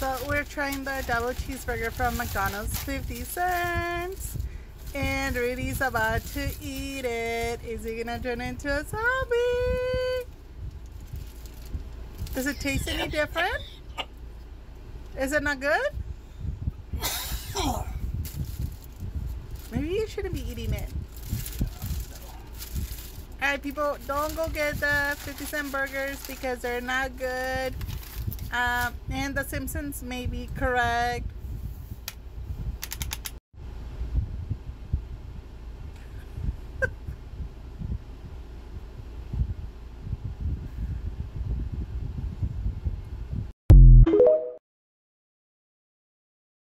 So we're trying the double cheeseburger from McDonald's, 50 cents. And Rudy's about to eat it. Is he gonna turn into a zombie? Does it taste any different? Is it not good? Maybe you shouldn't be eating it. Alright people, don't go get the 50 cent burgers because they're not good. Um, and the Simpsons may be correct